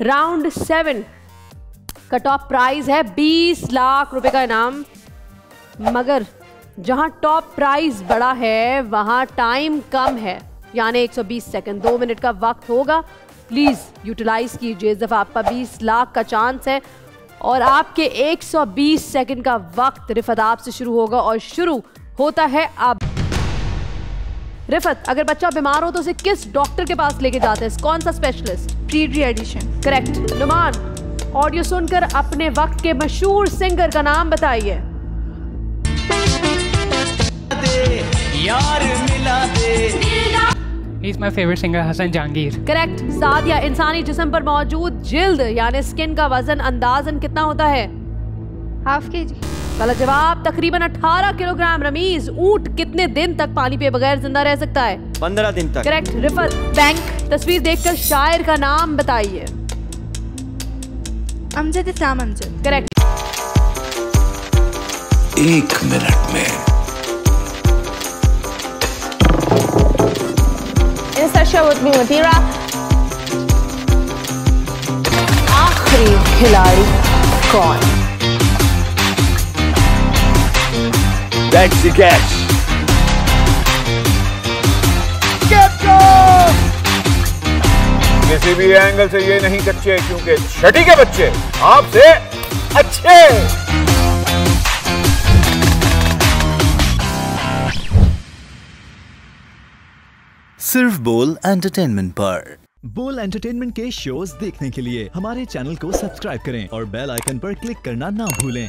Round seven का top prize है 20 लाख रुपए का इनाम। मगर जहाँ टॉप प्राइज बड़ा है, वहाँ टाइम कम है। यानी 120 सेकंड, दो मिनट का वक्त होगा। प्लीज़ यूटिलाइज कीजिए, इस दफ़ा आपका 20 लाख का चांस है। और आपके 120 सेकंड का वक्त रिफत आपसे शुरू होगा और शुरू होता है अब। रिफत अगर बच्चा बीमार हो तो उसे किस डॉक्टर के पास लेके जाते हैं? कौन सा स्पेशलिस्ट पीडियाट्रिशियन करेक्ट नुमान ऑडियो सुनकर अपने वक्त के मशहूर सिंगर का नाम बताइए। यार मिला दे. करेक्ट सादिया इंसानी जिस्म पर मौजूद जिल्द यानी स्किन का वज़न अंदाजन कितना होता है? हाफ़ के जी गलत जवाब तकरीबन 18 किलोग्राम रमीज ऊँट कितने दिन तक पानी पे बगैर ज़िंदा रह सकता है? पंद्रह दिन तक। करेक्ट रिफत बैंक तस्वीर देखकर शायर का नाम बताइए। अमजद इस्लाम अमजद। करेक्ट एक मिनट में। With me. आखिरी खिलाड़ी कौन? That's the catch. किसी भी एंगल से ये नहीं कच्चे क्योंकि छठी के बच्चे आपसे अच्छे। सिर्फ़ बोल एंटरटेनमेंट पर। बोल एंटरटेनमेंट के शोज़ देखने के लिए हमारे चैनल को सब्सक्राइब करें और बेल आइकन पर क्लिक करना ना भूलें।